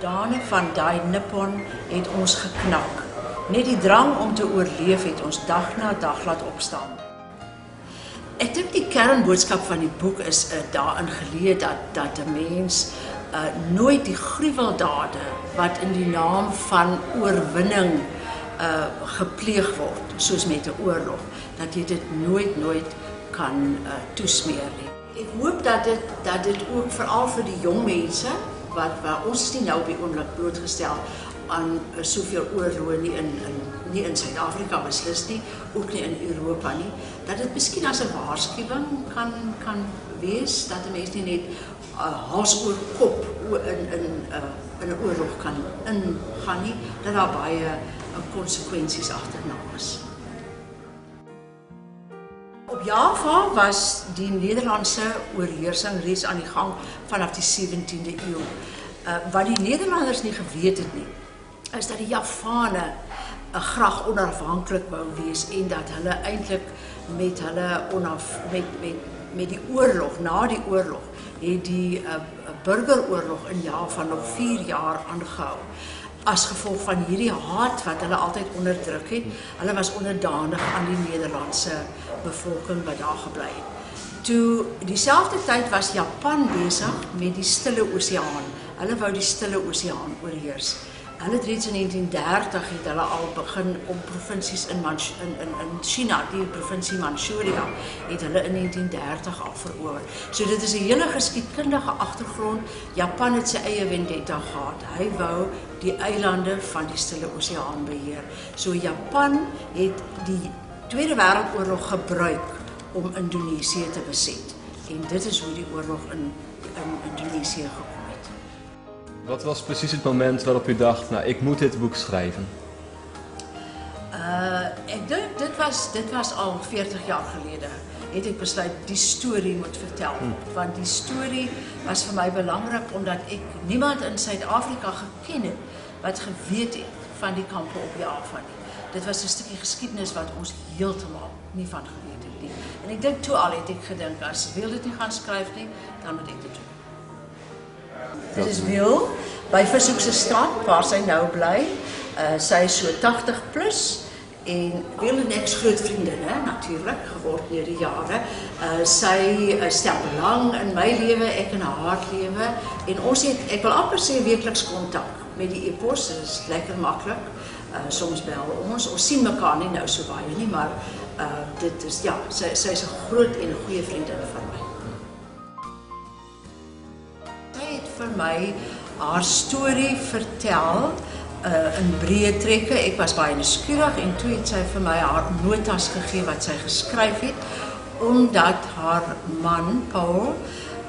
trane van daai nippon het ons geknak. Net die drang om te oorleef het ons dag na dag laat opstaan. Ek dink die kernboodskap van die boek is uh, daarin geleë dat dat 'n mens uh, nooit die gruweldade wat in die naam van oorwinning uh gepleeg word soos met 'n oorlog dat jy dit nooit nooit kan uh, toesmeer nie. Ek hoop dat dit dat dit ook veral vir die jong mense wat waar ons nie nou op die oomblik blootgestel aan uh, soveel oorloë nie in in nie in Suid-Afrika beslis nie, ook nie in Europa nie, dat dit miskien as 'n waarskuwing kan kan wees dat 'n mens nie net uh, hals oor kop in in uh, in 'n oorlog kan ingaan nie, dat daar baie uh, konsekwensies agterna is. Java was die Nederlandse oorheersing reeds aan die gang vanaf die 17de eeu. Uh, wat die Nederlanders nie geweet het nie, is dat die Javane uh, graag onafhanklik wou wees en dat hulle eintlik met hulle onaf met met met die oorlog, na die oorlog, het die uh, burgeroorlog in Java nog 4 jaar aangehou as gevolg van hierdie haat wat hulle altyd onderdruk het. Hulle was onderdanig aan die Nederlandse bevolking wat daar gebly het. Toe dieselfde tyd was Japan besig met die Stille Oseaan. Hulle wou die Stille Oseaan oorheers. Hulle het reeds in 1930 het hulle al begin om provinsies in Manch in in in China, die provinsie Manchuria, het hulle in 1930 al verower. So dit is 'n hele geskiedkundige agtergrond. Japan het sy eie vendetta gehad. Hy wou die eilande van die Stille Oseaan beheer. So Japan het die Tweede Wêreldoorlog gebruik om Indonesië te beset. En dit is hoe die oorlog in in Indonesië gekom het. Wat was precies het moment waarop u dacht, nou ik moet dit boek schrijven? Uh dit was dit was al 40 jaar gelede het ek besluit die storie moet vertel hmm. want die storie was vir my belangrik omdat ek niemand in Suid-Afrika geken het wat geweet het van die kampe op Java. Dit was 'n stukkie geskiedenis wat ons heeltemal nie van geweet het. En ek dink toe al het ek gedink as wil dit nie gaan skryf nie, dan moet ek dit doen. Dit is Wil by Versoek se stad waar sy nou bly. Uh sy is so 80 plus en Wil en ek groot vriendinne natuurlik geword deur die jare. Uh sy stel belang in my lewe, ek in haar lewe en ons het ek wil amper sê weekliks kontak met die e-pos. Is lekker maklik. Uh soms bel ons. Ons sien mekaar nie nou so baie nie, maar uh dit is ja, sy sy is 'n groot en goeie vriendin van my. Sy het vir my haar storie vertel uh in breë trekke. Ek was baie nuuskierig en toe het sy vir my haar notas gegee wat sy geskryf het omdat haar man Paul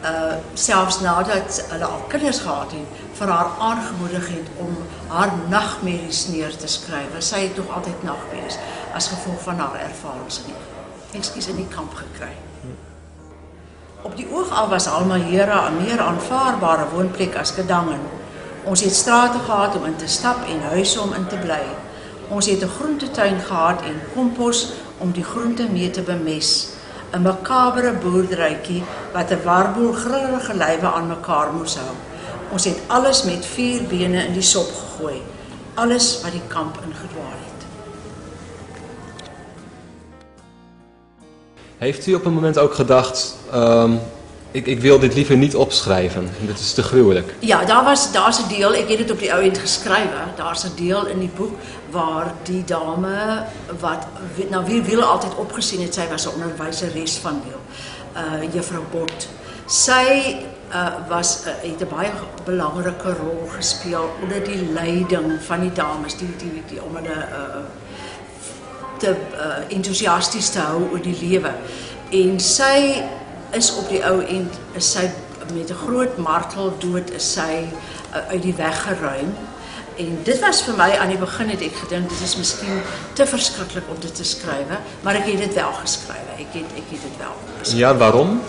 uh selfs nadat hulle al kinders gehad het vir haar aangemoedig het om haar nagmerries neer te skryf. Sy het tog altyd nagmerries as gevolg van haar ervarings in die ekskuus in die kamp gekry. Op die oog al was Almahera 'n meer aanvaarbare woonplek as Gedangen. Ons het strate gehad om in te stap en huise om in te bly. Ons het 'n groentetuin gehad en kompos om die groente mee te bemes. 'n makabere boerderytjie wat 'n warboel grillerige lywe aan mekaar moes hou. Ons het alles met vier bene in die sop gegooi. Alles wat die kamp ingedwaal het. Heeft u op een moment ook gedacht, um, ik, ik wil dit liever niet opschrijven, dit is te gruwelijk? Ja, daar was daar's 'n deel, ek het dit op die ou end geskrywe. Daar's 'n deel in die boek waar die dame wat nou wie wil altyd opgesien het, sy was 'n onderwyseres van Wiel. Uh Juffrou Bot. Sy uh was uh, het 'n baie belangrike rol gespeel onder die leiding van die dames, die die die om uh te entoesiasties te hou oor die lewe. En sy is op die ou end is sy met 'n groot martel dood is sy uh, uit die weg geruim. En dit was vir my aan die begin het ek gedink dit is miskien te verskriklik om dit te skryf, maar ek het dit wel geskryf. Ek het ek het dit wel. Beskryf. Ja, waarom?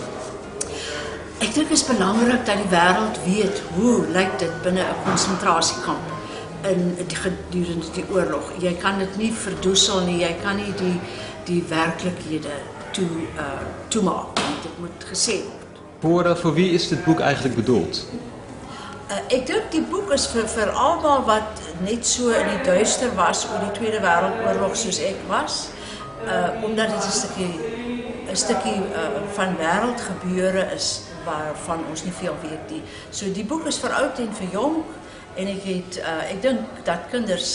Ek dink dit is belangrik dat die wêreld weet hoe lyk dit binne 'n konsentrasiekamp in die gedurende die oorlog. Jy kan dit nie verdoesel nie. Jy kan nie die die werklikhede toe uh toemaak. Dit moet gesê word. Voor, voor wie is dit boek eigenlijk bedoeld? Uh, ek dink die boek is vir vir almal wat net so in die duister was oor die Tweede Wêreldoorlog soos ek was. Uh omdat dit 'n stukkie 'n stukkie uh, van wêreldgebeure is waarvan ons nie veel weet nie. So die boek is vir oud en vir jong en ek het uh, ek dink dat kinders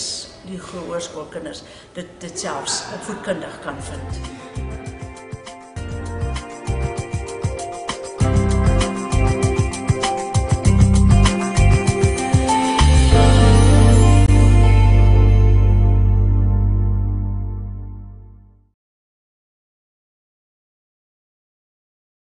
die gehoorskoolkinders dit dit selfs opvoedkundig kan vind.